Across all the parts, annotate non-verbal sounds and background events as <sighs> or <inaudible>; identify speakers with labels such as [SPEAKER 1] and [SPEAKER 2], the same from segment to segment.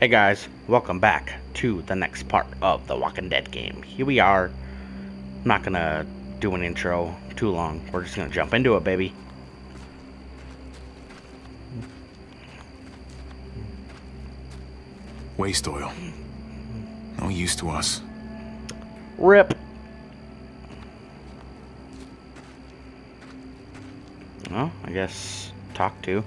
[SPEAKER 1] Hey guys, welcome back to the next part of the Walking Dead game. Here we are. I'm not gonna do an intro too long. We're just gonna jump into it, baby.
[SPEAKER 2] Waste oil. No use to us.
[SPEAKER 1] Rip. Well, I guess talk to.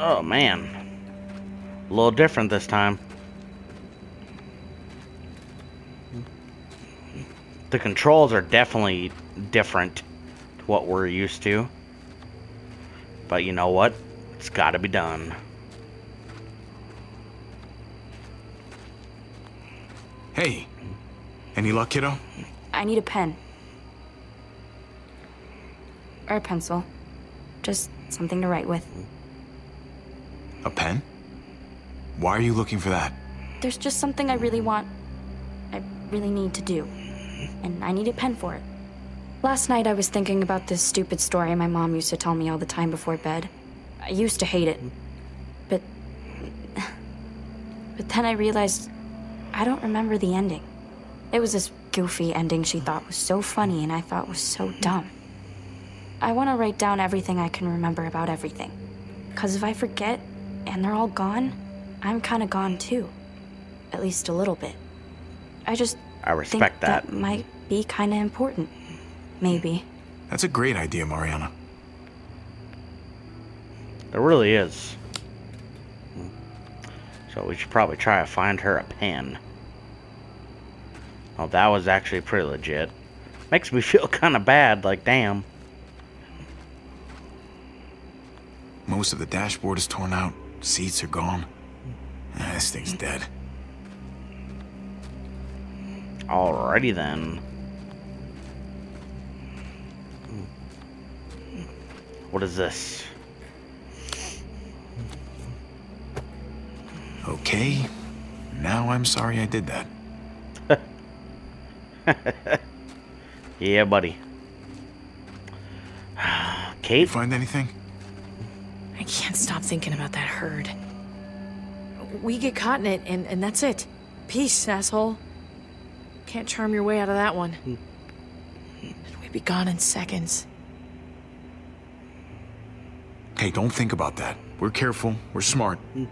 [SPEAKER 1] Oh man. A little different this time. The controls are definitely different to what we're used to. But you know what? It's gotta be done.
[SPEAKER 2] Hey, any luck, kiddo?
[SPEAKER 3] I need a pen. Or a pencil. Just something to write with.
[SPEAKER 2] A pen? Why are you looking for that?
[SPEAKER 3] There's just something I really want. I really need to do. And I need a pen for it. Last night I was thinking about this stupid story my mom used to tell me all the time before bed. I used to hate it. But. But then I realized I don't remember the ending. It was this goofy ending she thought was so funny and I thought was so dumb. I want to write down everything I can remember about everything. Because if I forget and they're all gone, I'm kind of gone too. At least a little bit. I just
[SPEAKER 1] I
[SPEAKER 3] think
[SPEAKER 1] respect that.
[SPEAKER 3] that might be kind of important. Maybe.
[SPEAKER 2] That's a great idea, Mariana.
[SPEAKER 1] It really is. So we should probably try to find her a pen. Oh, that was actually pretty legit. Makes me <laughs> feel kind of bad, like, damn.
[SPEAKER 2] Most of the dashboard is torn out. Seats are gone. Ah, this thing's dead.
[SPEAKER 1] Alrighty then. What is this?
[SPEAKER 2] Okay. Now I'm sorry I did that. <laughs>
[SPEAKER 1] Yeah, buddy.
[SPEAKER 2] You
[SPEAKER 1] Kate?
[SPEAKER 2] find anything?
[SPEAKER 4] I can't stop thinking about that herd. We get caught in it, and, and that's it. Peace, asshole. Can't charm your way out of that one. Hmm. And we'd be gone in seconds.
[SPEAKER 2] Hey, don't think about that. We're careful. We're smart. Hmm.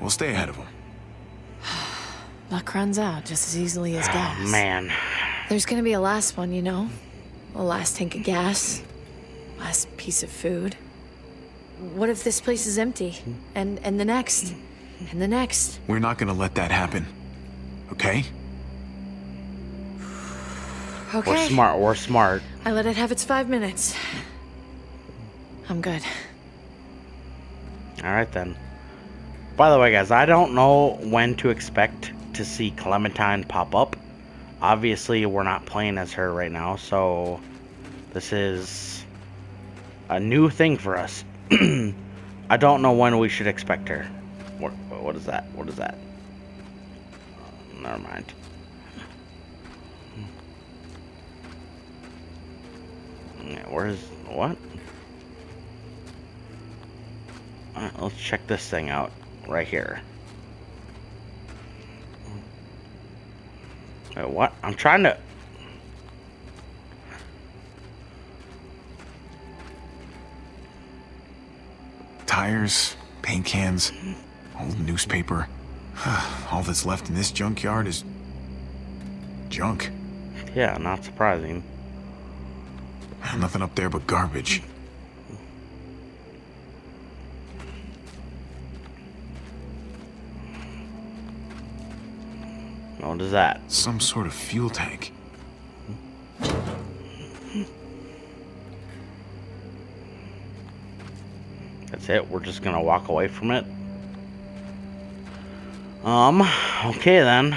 [SPEAKER 2] We'll stay ahead of them. <sighs>
[SPEAKER 4] Luck runs out just as easily as ah, gas.
[SPEAKER 1] Man.
[SPEAKER 4] There's gonna be a last one, you know? A last tank of gas. Last piece of food. What if this place is empty? And and the next? And the next?
[SPEAKER 2] We're not gonna let that happen. Okay?
[SPEAKER 4] Okay.
[SPEAKER 1] We're smart. We're smart.
[SPEAKER 4] I let it have its five minutes. I'm good.
[SPEAKER 1] Alright then. By the way, guys, I don't know when to expect to see Clementine pop up. Obviously, we're not playing as her right now, so this is a new thing for us. <clears throat> I don't know when we should expect her. What, what is that? What is that? Oh, never mind. Where's what? Alright, let's check this thing out right here. Wait, what? I'm trying to.
[SPEAKER 2] Tires, paint cans, old newspaper. <sighs> All that's left in this junkyard is junk.
[SPEAKER 1] Yeah, not surprising. <sighs>
[SPEAKER 2] Nothing up there but garbage.
[SPEAKER 1] What is that?
[SPEAKER 2] Some sort of fuel tank.
[SPEAKER 1] That's it. We're just gonna walk away from it. Um. Okay then.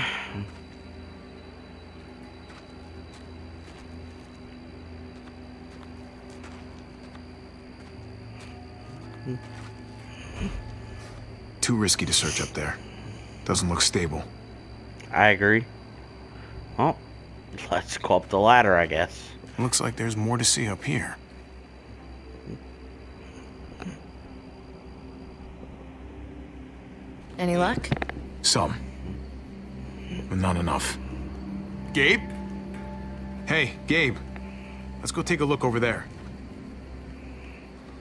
[SPEAKER 2] Too risky to search up there. Doesn't look stable.
[SPEAKER 1] I agree. Well, <laughs> let's go up the ladder, I guess.
[SPEAKER 2] Looks like there's more to see up here.
[SPEAKER 4] Any luck?
[SPEAKER 2] Some. But not enough. Gabe? Hey, Gabe. Let's go take a look over there.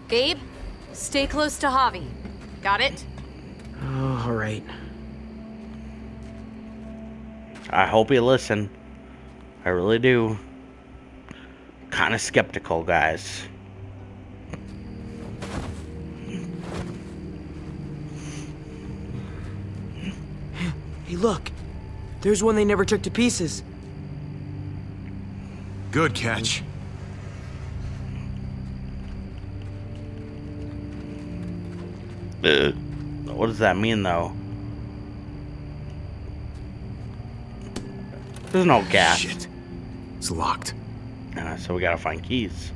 [SPEAKER 5] Gabe, stay close to Javi. Got it?
[SPEAKER 6] Oh, all right.
[SPEAKER 1] I hope you listen. I really do. Kind of skeptical, guys.
[SPEAKER 6] Look. There's one they never took to pieces.
[SPEAKER 2] Good catch.
[SPEAKER 1] Uh, what does that mean, though? There's no gas.
[SPEAKER 2] Shit. It's locked.
[SPEAKER 1] Uh, so we gotta find keys.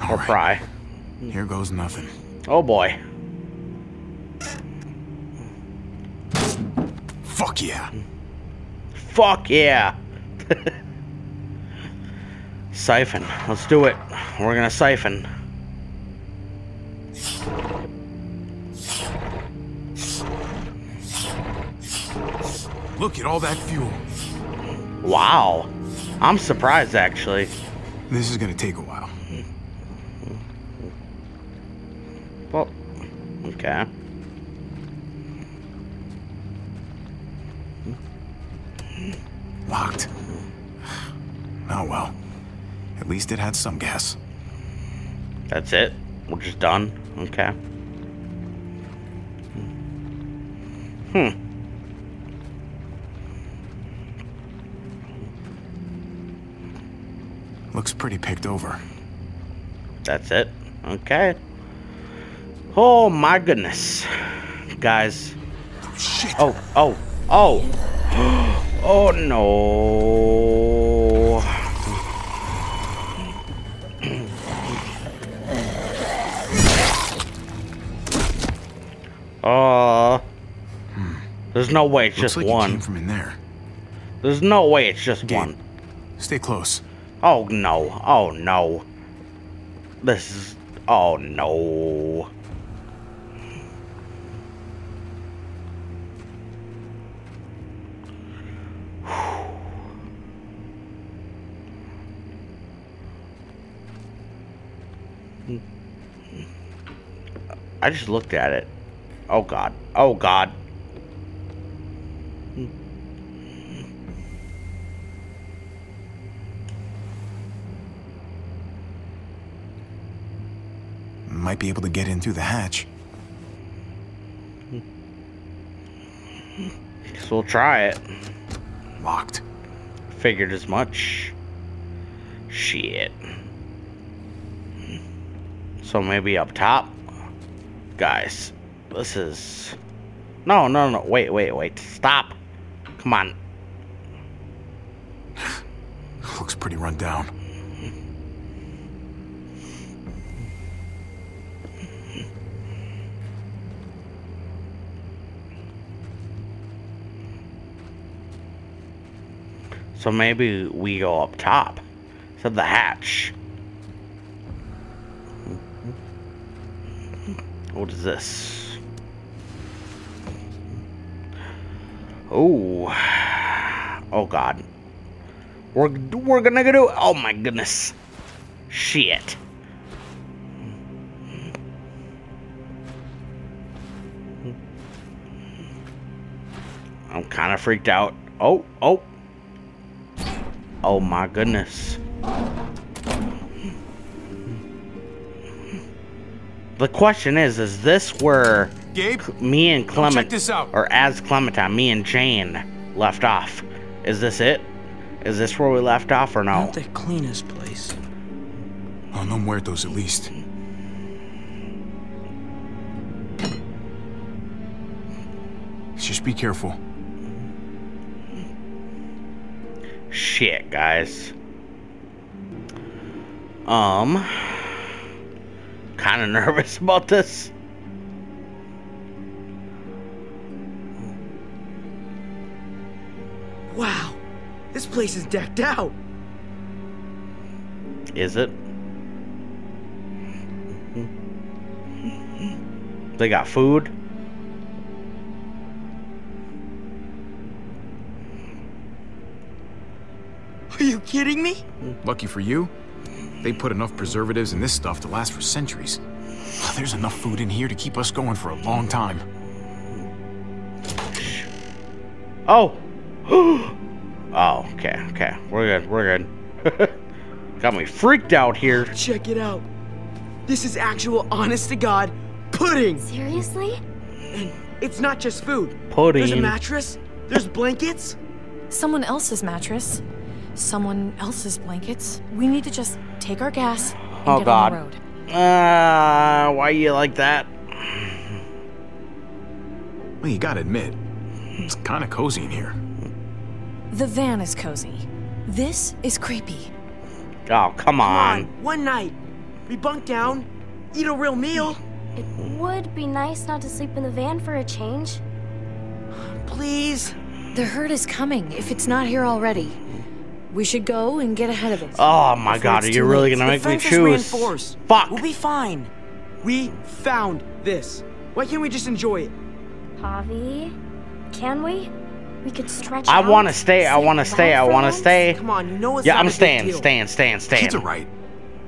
[SPEAKER 2] All
[SPEAKER 1] or
[SPEAKER 2] right.
[SPEAKER 1] pry.
[SPEAKER 2] Here goes nothing.
[SPEAKER 1] Oh boy.
[SPEAKER 2] Yeah.
[SPEAKER 1] Fuck yeah. siphon. Let's do it. We're gonna siphon.
[SPEAKER 2] Look at all that fuel.
[SPEAKER 1] Wow. I'm surprised actually.
[SPEAKER 2] This is gonna take a while.
[SPEAKER 1] Well, okay.
[SPEAKER 2] Locked. Oh well. At least it had some gas.
[SPEAKER 1] That's it. We're just done. Okay. Hmm.
[SPEAKER 2] Looks pretty picked over.
[SPEAKER 1] That's it. Okay. Oh my goodness. Guys.
[SPEAKER 2] Shit.
[SPEAKER 1] Oh, oh, oh. <gasps> Oh no. <clears throat> Uh, there's no way it's
[SPEAKER 2] Looks
[SPEAKER 1] just
[SPEAKER 2] like it
[SPEAKER 1] one.
[SPEAKER 2] came from in there.
[SPEAKER 1] There's no way it's just
[SPEAKER 2] Gabe.
[SPEAKER 1] one.
[SPEAKER 2] Stay close.
[SPEAKER 1] Oh no. Oh no. This is. Oh no. I just looked at it. Oh god. Oh god.
[SPEAKER 2] Might be able to get in through the hatch.
[SPEAKER 1] Guess we'll try it.
[SPEAKER 2] Locked.
[SPEAKER 1] Figured as much. Shit. So maybe up top? Guys, this is. No, no, no. Wait, wait, wait. Stop. Come on. <laughs>
[SPEAKER 2] Looks pretty run down.
[SPEAKER 1] So maybe we go up top. So the hatch. What is this? Oh. Oh god. We're we're gonna go do Oh my goodness. Shit. I'm kind of freaked out. Oh, oh. Oh my goodness. The question is, is this where
[SPEAKER 2] Gabe,
[SPEAKER 1] me and
[SPEAKER 2] check
[SPEAKER 1] Clement,
[SPEAKER 2] this out.
[SPEAKER 1] or as Clementine, me and Jane left off? Is this it? Is this where we left off or no?
[SPEAKER 6] Not the cleanest place.
[SPEAKER 2] Oh, no muertos at least. Just be careful.
[SPEAKER 1] Shit, guys. Um, kind of <laughs> nervous about this.
[SPEAKER 6] Wow, this place is decked out.
[SPEAKER 1] Is it? They got food.
[SPEAKER 6] Are you kidding me?
[SPEAKER 2] Lucky for you, they put enough preservatives in this stuff to last for centuries. There's enough food in here to keep us going for a long time.
[SPEAKER 1] Oh. <gasps> oh, okay, okay. We're good. We're good. <laughs> Got me freaked out here.
[SPEAKER 6] Check it out. This is actual honest to God pudding.
[SPEAKER 7] Seriously?
[SPEAKER 6] And It's not just food. Pudding. There's a mattress, there's blankets.
[SPEAKER 4] Someone else's mattress, someone else's blankets. We need to just take our gas and
[SPEAKER 1] Oh,
[SPEAKER 4] get
[SPEAKER 1] God.
[SPEAKER 4] on the road.
[SPEAKER 1] Uh, why you like that?
[SPEAKER 2] Well, you gotta admit, it's kind of cozy in here.
[SPEAKER 4] The van is cozy. This is creepy.
[SPEAKER 1] Oh, come
[SPEAKER 6] Come
[SPEAKER 1] on.
[SPEAKER 6] on, one night. We bunk down, eat a real meal.
[SPEAKER 7] It would be nice not to sleep in the van for a change.
[SPEAKER 6] Please.
[SPEAKER 4] The herd is coming if it's not here already. We should go and get ahead of it.
[SPEAKER 1] Oh my
[SPEAKER 6] Before
[SPEAKER 1] god, are you really gonna make me choose?
[SPEAKER 6] reinforced.
[SPEAKER 1] Fuck.
[SPEAKER 6] We'll be fine. We found this. Why can't we just enjoy it?
[SPEAKER 7] Javi, can we? We could stretch
[SPEAKER 1] I want to stay. I want to stay. I want to stay.
[SPEAKER 6] Come on, you know it's
[SPEAKER 1] Yeah,
[SPEAKER 6] not
[SPEAKER 1] I'm
[SPEAKER 6] a big
[SPEAKER 1] staying,
[SPEAKER 6] deal.
[SPEAKER 1] staying, staying, staying.
[SPEAKER 2] Kids are right.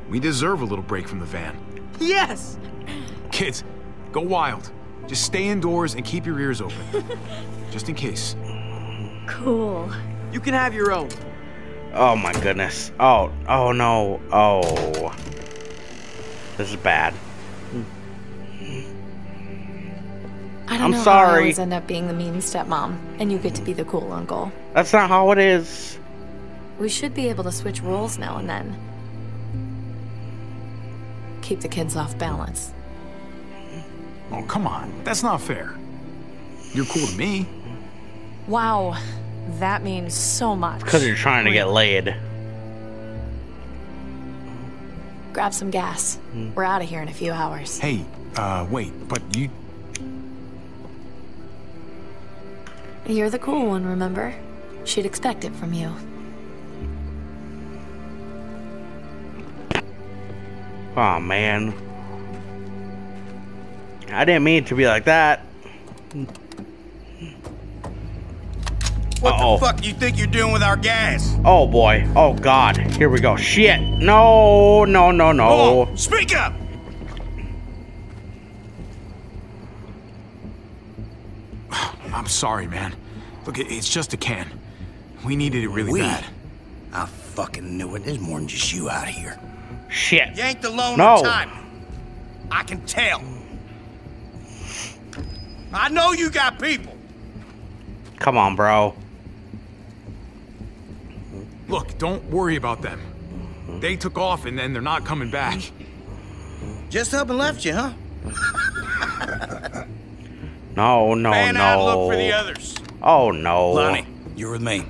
[SPEAKER 2] We deserve a little break from the van.
[SPEAKER 6] Yes.
[SPEAKER 2] Kids, go wild. Just stay indoors and keep your ears open. <laughs> Just in case.
[SPEAKER 7] Cool.
[SPEAKER 6] You can have your own.
[SPEAKER 1] Oh my goodness. Oh, oh no. Oh. This is bad.
[SPEAKER 4] I don't
[SPEAKER 1] I'm
[SPEAKER 4] know how I always end up being the mean stepmom, and you get to be the cool uncle.
[SPEAKER 1] That's not how it is.
[SPEAKER 4] We should be able to switch roles now and then. Keep the kids off balance.
[SPEAKER 2] Oh, come on. That's not fair. You're cool to me.
[SPEAKER 4] Wow, that means so much.
[SPEAKER 1] Because you're trying to get laid.
[SPEAKER 4] Grab some gas. We're out of here in a few hours.
[SPEAKER 2] Hey, uh, wait, but you.
[SPEAKER 4] You're the cool one, remember? She'd expect it from you.
[SPEAKER 1] Oh man. I didn't mean to be like that.
[SPEAKER 8] What
[SPEAKER 1] Uh-oh.
[SPEAKER 8] the fuck you think you're doing with our gas?
[SPEAKER 1] Oh boy. Oh god. Here we go. Shit. No, no, no, no.
[SPEAKER 8] on, speak up! <sighs>
[SPEAKER 2] I'm sorry, man. Look, it's just a can. We needed it really
[SPEAKER 8] We?
[SPEAKER 2] bad.
[SPEAKER 8] I fucking knew it. There's more than just you out here.
[SPEAKER 1] Shit.
[SPEAKER 8] You ain't the loner
[SPEAKER 1] No.
[SPEAKER 8] type. I can tell. I know you got people.
[SPEAKER 1] Come on, bro.
[SPEAKER 2] Look, don't worry about them. They took off and then they're not coming back.
[SPEAKER 8] Just up and left you, huh? <laughs>
[SPEAKER 1] No, no,
[SPEAKER 8] Fan
[SPEAKER 1] no.
[SPEAKER 8] out and look for the others.
[SPEAKER 1] Oh no.
[SPEAKER 8] Lonnie, you're with me.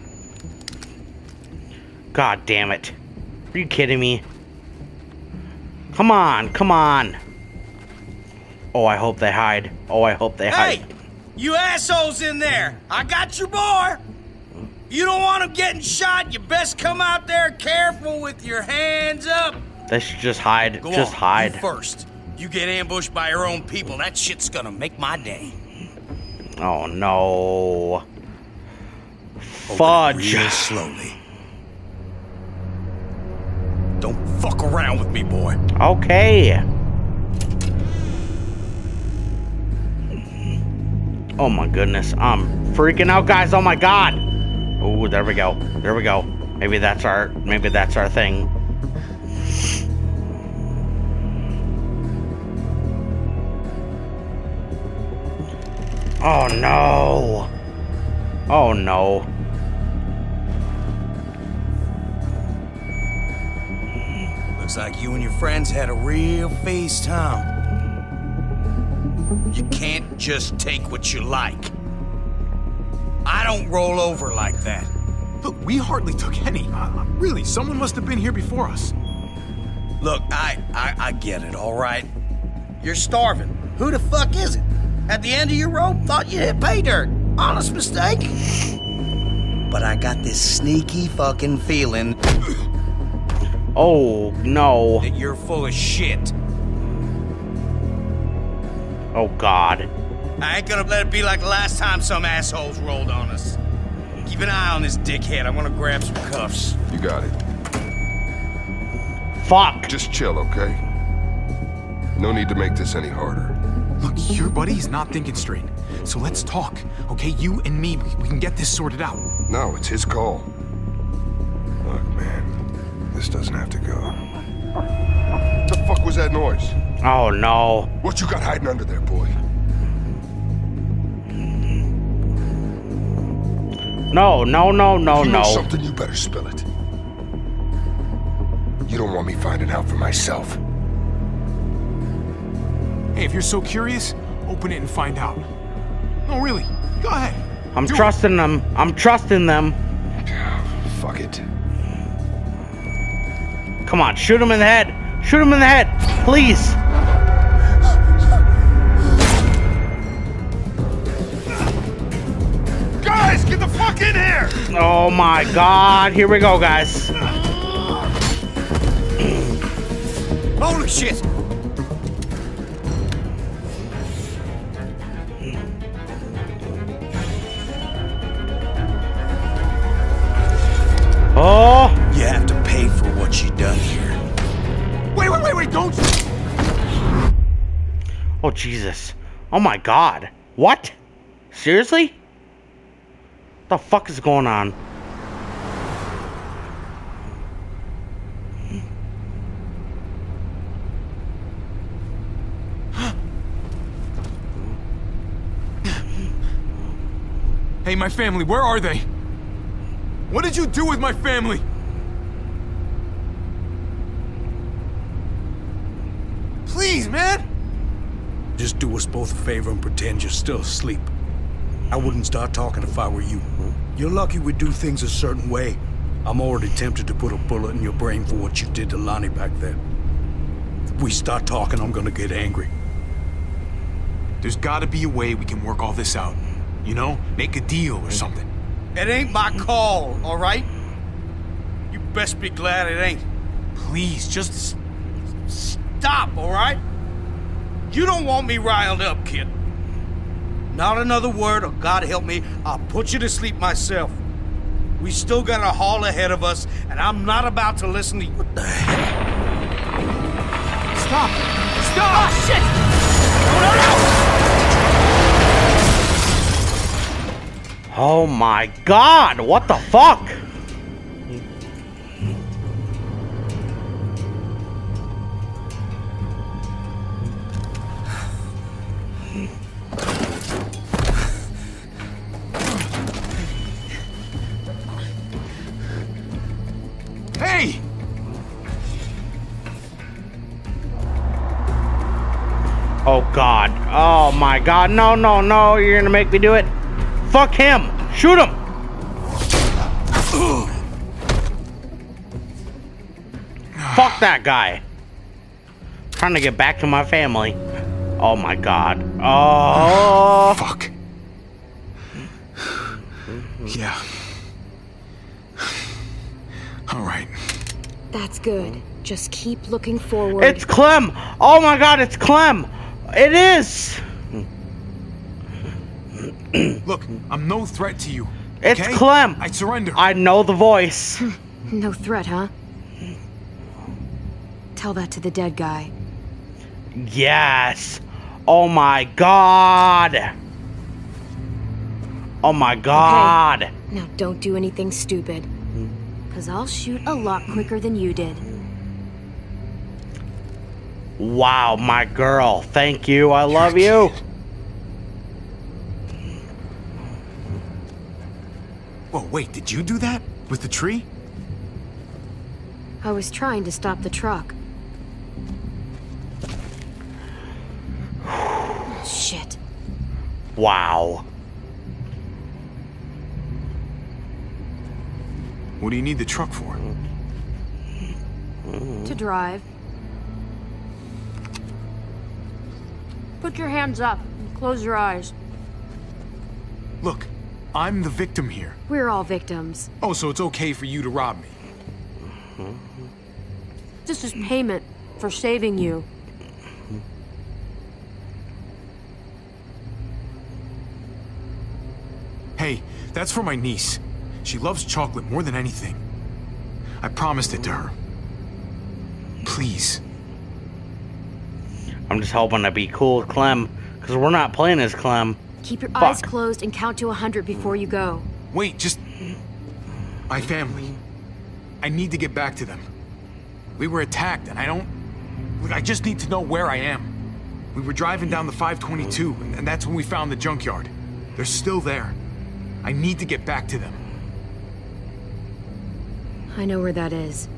[SPEAKER 1] God damn it. Are you kidding me? Come on, come on. Oh, I hope they hide. Oh, I hope they
[SPEAKER 8] Hey,
[SPEAKER 1] hide.
[SPEAKER 8] you assholes in there! I got your boy. You don't want them getting shot. You best come out there careful with your hands up.
[SPEAKER 1] They should just hide.
[SPEAKER 8] Go
[SPEAKER 1] just
[SPEAKER 8] on,
[SPEAKER 1] hide.
[SPEAKER 8] You first. You get ambushed by your own people. That shit's gonna make my day.
[SPEAKER 1] Oh no. Fudge.
[SPEAKER 8] Real slowly. Don't fuck around with me, boy.
[SPEAKER 1] Okay. Oh my goodness. I'm freaking out, guys. Oh my god. Oh, there we go. There we go. Maybe that's our maybe that's our thing. Oh no. Oh no.
[SPEAKER 8] Looks like you and your friends had a real huh? You can't just take what you like. I don't roll over like that.
[SPEAKER 2] Look, we hardly took any. Uh, uh, really, someone must have been here before us.
[SPEAKER 8] Look, I, I I get it, all right? You're starving. Who the fuck is it? At the end of your rope, thought you hit pay dirt. Honest mistake. But I got this sneaky fucking feeling <coughs>
[SPEAKER 1] Oh no.
[SPEAKER 8] that you're full of shit.
[SPEAKER 1] Oh god.
[SPEAKER 8] I ain't gonna let it be like the last time some assholes rolled on us. Keep an eye on this dickhead. I'm gonna grab some cuffs.
[SPEAKER 9] You got it.
[SPEAKER 1] Fuck.
[SPEAKER 9] Just chill, okay? No need to make this any harder.
[SPEAKER 2] Look, your buddy's not thinking straight. So let's talk, okay? You and me, we we can get this sorted out.
[SPEAKER 9] No, it's his call. Look, man, this doesn't have to go. What The fuck was that noise?
[SPEAKER 1] Oh no.
[SPEAKER 9] What you got hiding under there, boy?
[SPEAKER 1] No, no, no, no,
[SPEAKER 9] If you know
[SPEAKER 1] no.
[SPEAKER 9] something, you better spill it. You don't want me finding out for myself.
[SPEAKER 2] Hey, if you're so curious, open it and find out. No, really, go ahead.
[SPEAKER 1] I'm
[SPEAKER 2] Do it.
[SPEAKER 1] trusting them. I'm trusting them.
[SPEAKER 9] Fuck it.
[SPEAKER 1] Come on, shoot him in the head. Shoot him in the head, please. Oh my god. Here we go, guys.
[SPEAKER 8] Holy shit!
[SPEAKER 1] Oh.
[SPEAKER 8] You have to pay for what you done here.
[SPEAKER 2] Wait, wait, wait, wait, don't.
[SPEAKER 1] Oh Jesus. Oh my god. What? Seriously? What the fuck is going on?
[SPEAKER 2] Hey, my family, where are they? What did you do with my family? Please, man!
[SPEAKER 8] Just do us both a favor and pretend you're still asleep. I wouldn't start talking if I were you. You're lucky we do things a certain way. I'm already tempted to put a bullet in your brain for what you did to Lonnie back there. If we start talking, I'm gonna get angry.
[SPEAKER 2] There's gotta be a way we can work all this out. You know, make a deal or something.
[SPEAKER 8] It ain't my call, all right? You best be glad it ain't.
[SPEAKER 2] Please, just.
[SPEAKER 8] Stop, all right? You don't want me riled up, kid. Not another word, or God help me, I'll put you to sleep myself. We still got a haul ahead of us, and I'm not about to listen to you. What the hell?
[SPEAKER 2] Stop! Stop!
[SPEAKER 8] Oh, shit! No, no, no!
[SPEAKER 1] Oh my god. What the fuck? My god. No, no, no. You're gonna make me do it. Fuck him. Shoot him. Fuck that guy. Trying to get back to my family. Oh my god. Oh.
[SPEAKER 2] Fuck. Yeah. Alright.
[SPEAKER 10] That's good. Just keep looking forward.
[SPEAKER 1] It's Clem. Oh my god, it's Clem. It is. <clears throat>
[SPEAKER 2] Look, I'm no threat to you.
[SPEAKER 1] It's
[SPEAKER 2] okay?
[SPEAKER 1] Clem.
[SPEAKER 2] I surrender.
[SPEAKER 1] I know the voice. <laughs>
[SPEAKER 10] No threat, huh? Tell that to the dead guy.
[SPEAKER 1] Yes. Oh my god. Oh my god.
[SPEAKER 10] Now don't do anything stupid. Cause I'll shoot a lot quicker than you did.
[SPEAKER 1] Wow, my girl. Thank you. I love you.
[SPEAKER 2] Whoa, wait, did you do that? With the tree?
[SPEAKER 10] I was trying to stop the truck. Shit.
[SPEAKER 1] Wow.
[SPEAKER 2] What do you need the truck for?
[SPEAKER 10] To drive.
[SPEAKER 4] Put your hands up and close your eyes.
[SPEAKER 2] Look, I'm the victim here.
[SPEAKER 10] We're all victims.
[SPEAKER 2] Oh, so it's okay for you to rob me.
[SPEAKER 4] This is payment for saving you.
[SPEAKER 2] Hey, that's for my niece. She loves chocolate more than anything. I promised it to her. Please.
[SPEAKER 1] I'm just hoping to be cool with Clem, because we're not playing as Clem.
[SPEAKER 10] Keep your
[SPEAKER 1] Fuck.
[SPEAKER 10] eyes closed and count to a 100 before you go.
[SPEAKER 2] Wait, just. My family. I need to get back to them. We were attacked, and I don't. I just need to know where I am. We were driving down the 522, and- and that's when we found the junkyard. They're still there. I need to get back to them.
[SPEAKER 10] I know where that is.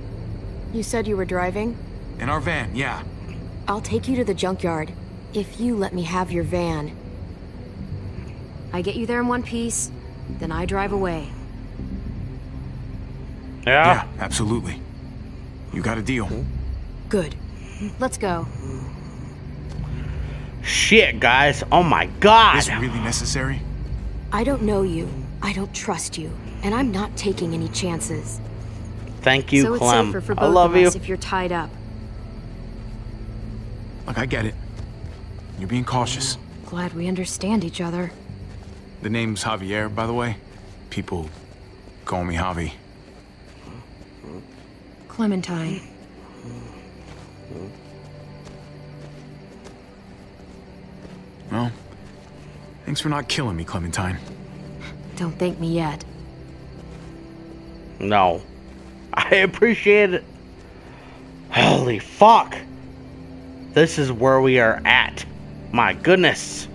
[SPEAKER 4] You said you were driving?
[SPEAKER 2] In our van, yeah.
[SPEAKER 10] I'll take you to the junkyard, if you let me have your van. I get you there in one piece, then I drive away.
[SPEAKER 1] Yeah.
[SPEAKER 2] Yeah, absolutely. You got a deal.
[SPEAKER 10] Good. Let's go.
[SPEAKER 1] Shit, guys. Oh my god.
[SPEAKER 2] Is this really necessary?
[SPEAKER 10] I don't know you. I don't trust you. And I'm not taking any chances.
[SPEAKER 1] Thank you,
[SPEAKER 10] so it's safer for
[SPEAKER 1] I
[SPEAKER 10] both
[SPEAKER 1] love
[SPEAKER 10] of
[SPEAKER 1] you.
[SPEAKER 10] us if you're tied up.
[SPEAKER 2] Look, I get it. You're being cautious.
[SPEAKER 10] Glad we understand each other.
[SPEAKER 2] The name's Javier, by the way. People call me Javi.
[SPEAKER 10] Clementine.
[SPEAKER 2] Well, thanks for not killing me, Clementine.
[SPEAKER 10] Don't thank me yet.
[SPEAKER 1] No. I appreciate it. Holy fuck. This is where we are at. My goodness.